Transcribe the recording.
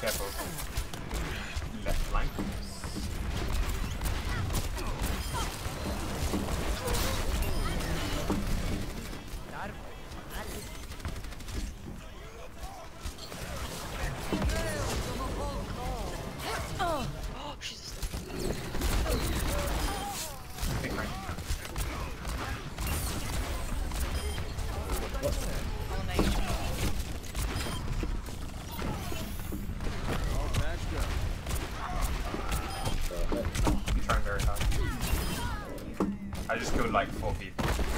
Careful. Left flank. Oh, I just killed like four people.